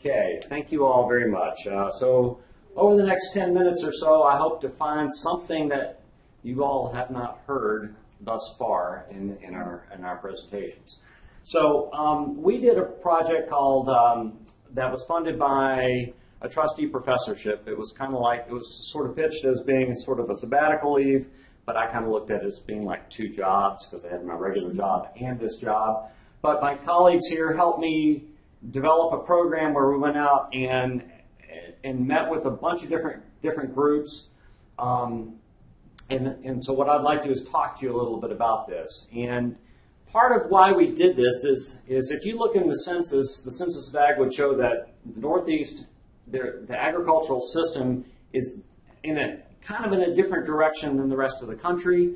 Okay, thank you all very much. Uh, so, over the next 10 minutes or so, I hope to find something that you all have not heard thus far in, in, our, in our presentations. So, um, we did a project called, um, that was funded by a trustee professorship. It was kind of like, it was sort of pitched as being sort of a sabbatical leave, but I kind of looked at it as being like two jobs because I had my regular job and this job. But my colleagues here helped me develop a program where we went out and and met with a bunch of different different groups. Um, and, and so what I'd like to do is talk to you a little bit about this. And part of why we did this is, is if you look in the census, the census of ag would show that the Northeast, the, the agricultural system is in a kind of in a different direction than the rest of the country.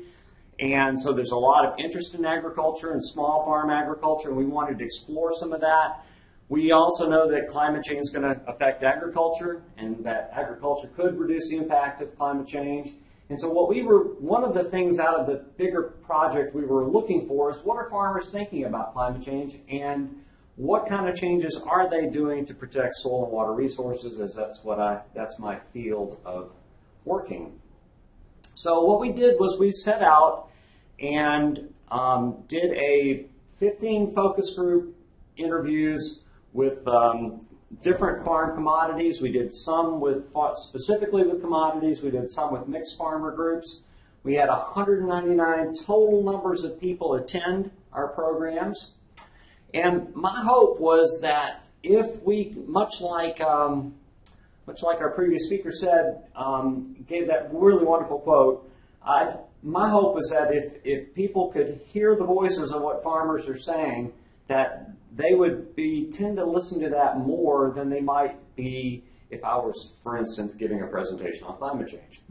And so there's a lot of interest in agriculture and small farm agriculture, and we wanted to explore some of that. We also know that climate change is going to affect agriculture and that agriculture could reduce the impact of climate change. And so what we were, one of the things out of the bigger project we were looking for is what are farmers thinking about climate change and what kind of changes are they doing to protect soil and water resources as that's what I, that's my field of working. So what we did was we set out and um, did a 15 focus group interviews with um, different farm commodities. We did some with specifically with commodities. We did some with mixed farmer groups. We had 199 total numbers of people attend our programs. And my hope was that if we, much like, um, much like our previous speaker said, um, gave that really wonderful quote, I, my hope was that if, if people could hear the voices of what farmers are saying, that they would be tend to listen to that more than they might be if I was, for instance, giving a presentation on climate change.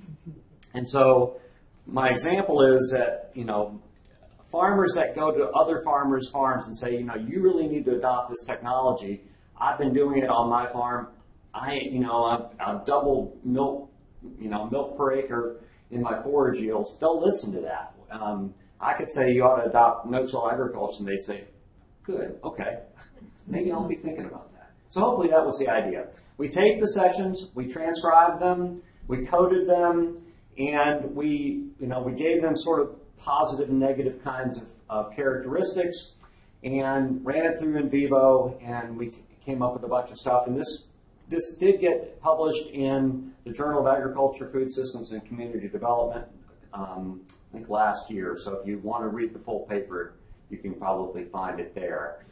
And so my example is that, you know, farmers that go to other farmers' farms and say, you know, you really need to adopt this technology. I've been doing it on my farm. I, you know, I've, I've doubled milk, you know, milk per acre in my forage yields. They'll listen to that. Um, I could say you ought to adopt no-till agriculture, and they'd say, Good, okay. Maybe I'll be thinking about that. So hopefully that was the idea. We take the sessions, we transcribed them, we coded them, and we, you know, we gave them sort of positive and negative kinds of, of characteristics and ran it through NVivo and we came up with a bunch of stuff. And this this did get published in the Journal of Agriculture, Food Systems, and Community Development, um, I think last year. So if you want to read the full paper, you can probably find it there.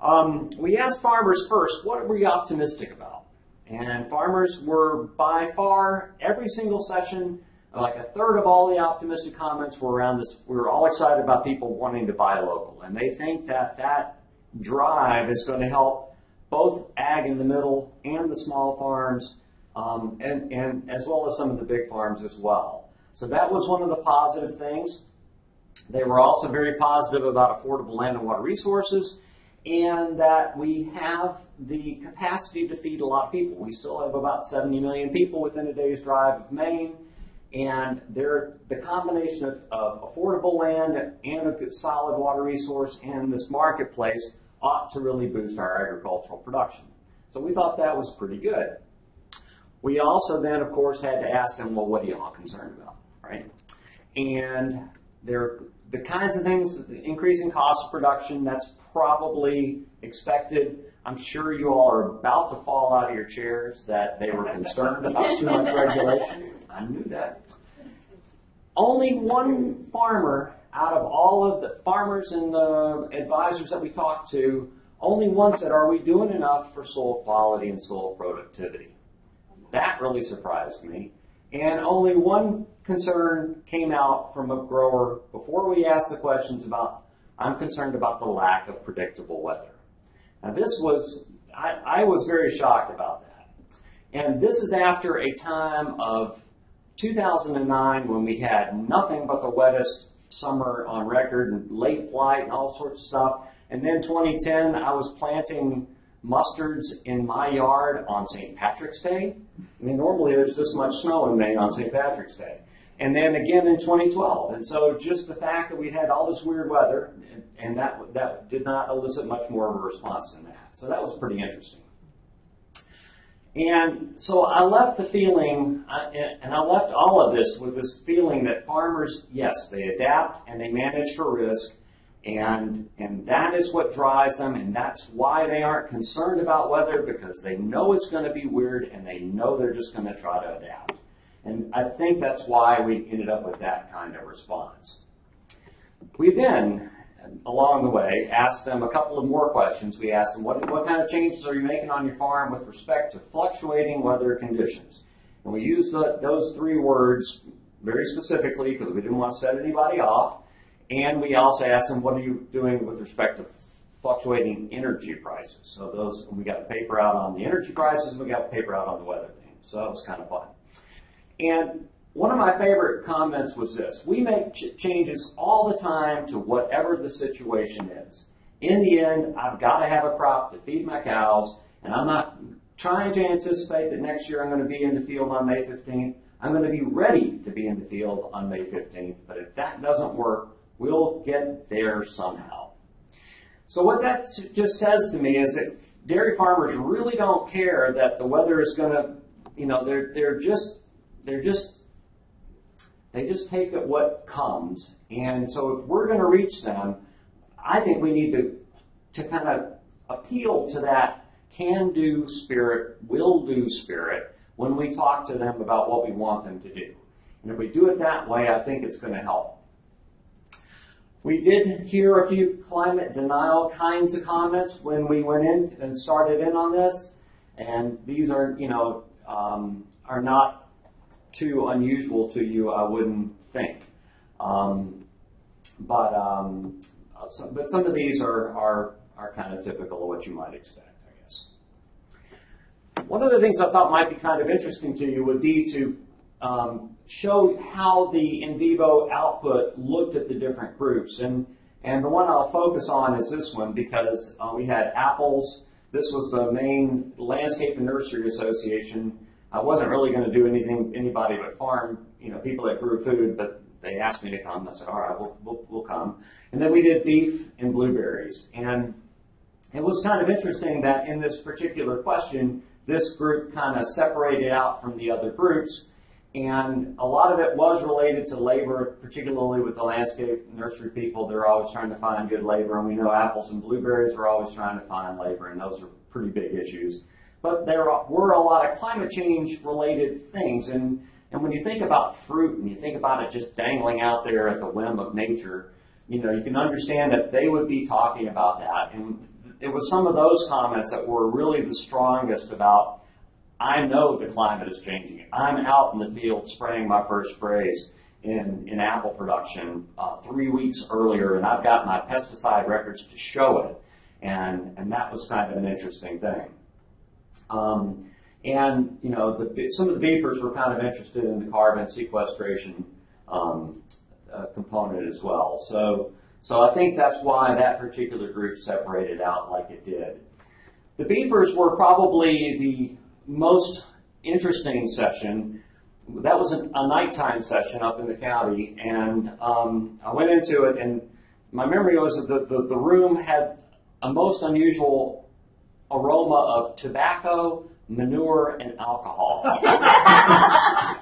Um, we asked farmers first, what were you optimistic about? And farmers were by far, every single session, like a third of all the optimistic comments were around this. We were all excited about people wanting to buy local. And they think that that drive is going to help both ag in the middle and the small farms, um, and, and as well as some of the big farms as well. So that was one of the positive things. They were also very positive about affordable land and water resources and that we have the capacity to feed a lot of people. We still have about 70 million people within a day's drive of Maine, and the combination of, of affordable land and a good solid water resource and this marketplace ought to really boost our agricultural production. So we thought that was pretty good. We also then, of course, had to ask them, well, what are you all concerned about, right? And there, the kinds of things, the increasing cost of production, that's probably expected. I'm sure you all are about to fall out of your chairs that they were concerned about too much regulation. I knew that. Only one farmer out of all of the farmers and the advisors that we talked to, only one said, Are we doing enough for soil quality and soil productivity? That really surprised me. And only one concern came out from a grower before we asked the questions about, I'm concerned about the lack of predictable weather. Now this was, I, I was very shocked about that. And this is after a time of 2009 when we had nothing but the wettest summer on record and late blight and all sorts of stuff. And then 2010, I was planting mustards in my yard on St. Patrick's Day. I mean, normally there's this much snow in May on St. Patrick's Day. And then again in 2012. And so just the fact that we had all this weird weather, and that, that did not elicit much more of a response than that. So that was pretty interesting. And so I left the feeling, and I left all of this with this feeling that farmers, yes, they adapt and they manage for risk, and, and that is what drives them, and that's why they aren't concerned about weather because they know it's going to be weird and they know they're just going to try to adapt. And I think that's why we ended up with that kind of response. We then, along the way, asked them a couple of more questions. We asked them, what, what kind of changes are you making on your farm with respect to fluctuating weather conditions? And we used the, those three words very specifically because we didn't want to set anybody off. And we also asked them, what are you doing with respect to fluctuating energy prices? So those, we got a paper out on the energy prices, and we got a paper out on the weather thing. So that was kind of fun. And one of my favorite comments was this. We make ch- changes all the time to whatever the situation is. In the end, I've got to have a crop to feed my cows, and I'm not trying to anticipate that next year I'm going to be in the field on May 15th. I'm going to be ready to be in the field on May 15th, but if that doesn't work, we'll get there somehow. So what that just says to me is that dairy farmers really don't care that the weather is going to, you know, they're, they're just, they're just they just take it what comes. And so if we're going to reach them, I think we need to, to kind of appeal to that can do spirit, will do spirit when we talk to them about what we want them to do. And if we do it that way, I think it's going to help. We did hear a few climate denial kinds of comments when we went in and started in on this. And these are, you know, um, are not too unusual to you, I wouldn't think. Um, but um, some, but some of these are, are are kind of typical of what you might expect, I guess. One of the things I thought might be kind of interesting to you would be to um, show how the NVivo output looked at the different groups. And, and the one I'll focus on is this one because uh, we had apples. This was the Maine Landscape and Nursery Association I wasn't really going to do anything, anybody but farm, you know, people that grew food, but they asked me to come. I said, all right, we'll, we'll, we'll come. And then we did beef and blueberries. And it was kind of interesting that in this particular question, this group kind of separated out from the other groups. And a lot of it was related to labor, particularly with the landscape nursery people. They're always trying to find good labor. And we know apples and blueberries are always trying to find labor, and those are pretty big issues but there were a lot of climate change related things. And, and when you think about fruit and you think about it just dangling out there at the whim of nature, you know, you can understand that they would be talking about that. And it was some of those comments that were really the strongest about, I know the climate is changing. I'm out in the field spraying my first sprays in, in apple production uh, three weeks earlier, and I've got my pesticide records to show it. And, and that was kind of an interesting thing. Um, and you know, the, some of the beefers were kind of interested in the carbon sequestration um, uh, component as well. So, so I think that's why that particular group separated out like it did. The beefers were probably the most interesting session. That was a, a nighttime session up in the county, and um, I went into it, and my memory was that the, the, the room had a most unusual aroma of tobacco, manure, and alcohol.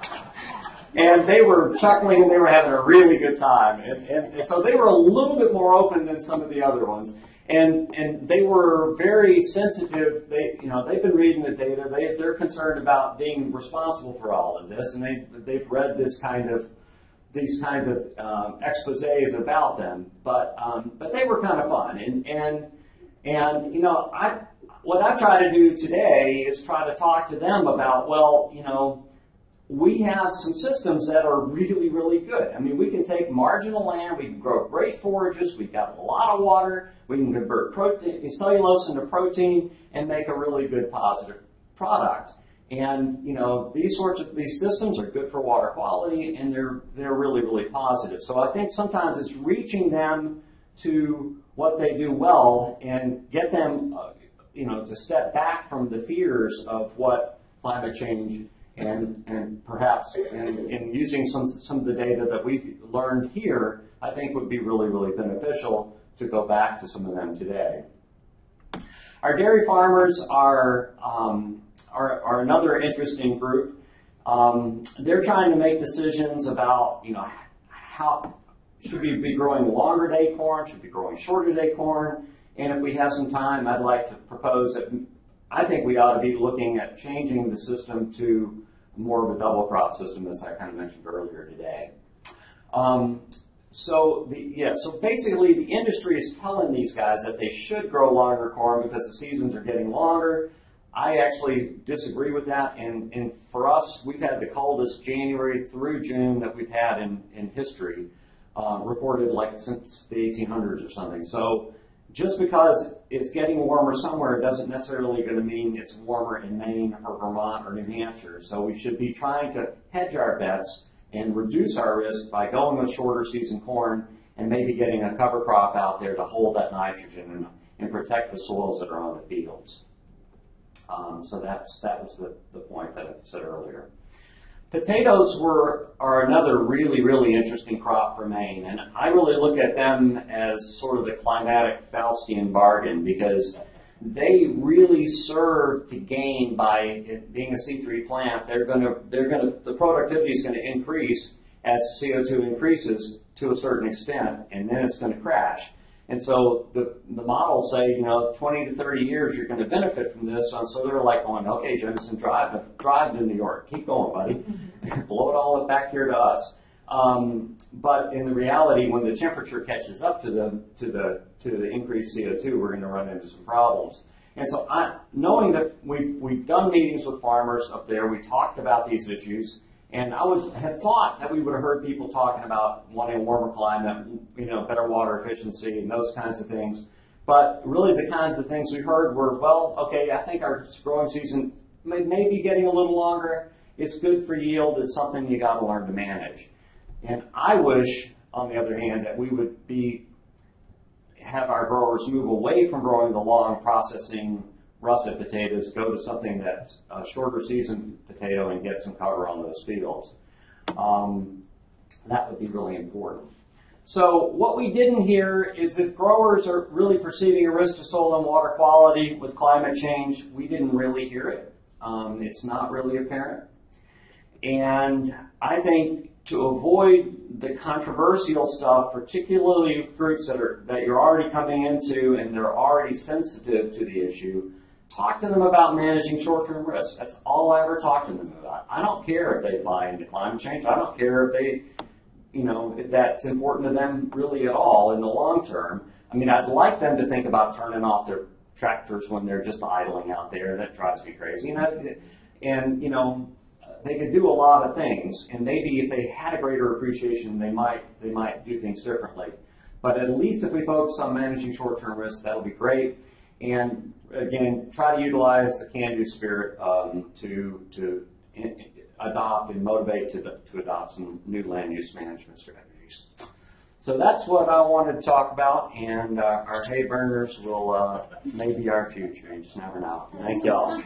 and they were chuckling and they were having a really good time. And, and, and, so they were a little bit more open than some of the other ones. And, and they were very sensitive. They, you know, they've been reading the data. They, they're concerned about being responsible for all of this. And they, they've read this kind of, these kinds of um, exposés about them. But, um, but they were kind of fun. And, and, and, you know, I, what I try to do today is try to talk to them about, well, you know, we have some systems that are really, really good. I mean, we can take marginal land, we can grow great forages, we've got a lot of water, we can convert protein, cellulose into protein and make a really good positive product. And, you know, these sorts of, these systems are good for water quality and they're, they're really, really positive. So I think sometimes it's reaching them to what they do well and get them, uh, you know, to step back from the fears of what climate change and, and perhaps in, in using some, some of the data that we've learned here, I think would be really, really beneficial to go back to some of them today. Our dairy farmers are, um, are, are another interesting group. Um, they're trying to make decisions about, you know, how should we be growing longer day corn, should we be growing shorter day corn, and if we have some time, I'd like to propose that I think we ought to be looking at changing the system to more of a double crop system, as I kind of mentioned earlier today. Um, so the, yeah, so basically the industry is telling these guys that they should grow longer corn because the seasons are getting longer. I actually disagree with that, and, and for us, we've had the coldest January through June that we've had in, in history, uh, recorded like since the 1800s or something. So just because it's getting warmer somewhere doesn't necessarily going to mean it's warmer in Maine or Vermont or New Hampshire. So we should be trying to hedge our bets and reduce our risk by going with shorter season corn and maybe getting a cover crop out there to hold that nitrogen and, and protect the soils that are on the fields. Um, so that's, that was the, the point that I said earlier. Potatoes were are another really really interesting crop for Maine, and I really look at them as sort of the climatic Faustian bargain because they really serve to gain by being a C3 plant. They're going to they're going to the productivity is going to increase as CO2 increases to a certain extent, and then it's going to crash. And so the, the models say, you know, 20 to 30 years, you're going to benefit from this. And so they're like going, okay, Jemison, drive, drive to New York. Keep going, buddy. Blow it all back here to us. Um, but in the reality, when the temperature catches up to the, to the, to the increased CO2, we're going to run into some problems. And so I, knowing that we've, we've done meetings with farmers up there, we talked about these issues, and I would have thought that we would have heard people talking about wanting a warmer climate, you know, better water efficiency and those kinds of things. But really the kinds of things we heard were, well, okay, I think our growing season may, may be getting a little longer. It's good for yield. It's something you got to learn to manage. And I wish, on the other hand, that we would be have our growers move away from growing the long processing russet potatoes, go to something that's a shorter season potato and get some cover on those fields. Um, that would be really important. So what we didn't hear is that growers are really perceiving a risk to soil and water quality with climate change. We didn't really hear it. Um, it's not really apparent. And I think to avoid the controversial stuff, particularly groups that are that you're already coming into and they're already sensitive to the issue, Talk to them about managing short-term risks. That's all I ever talk to them about. I don't care if they buy into climate change. I don't care if they, you know, if that's important to them really at all in the long term. I mean, I'd like them to think about turning off their tractors when they're just idling out there. That drives me crazy. And, and you know, they could do a lot of things, and maybe if they had a greater appreciation, they might they might do things differently. But at least if we focus on managing short-term risks, that'll be great. And again, try to utilize the can-do spirit um, to to adopt and motivate to, to adopt some new land use management strategies. So that's what I wanted to talk about, and uh, our hay burners will uh, maybe our future. You just never know. Thank y'all.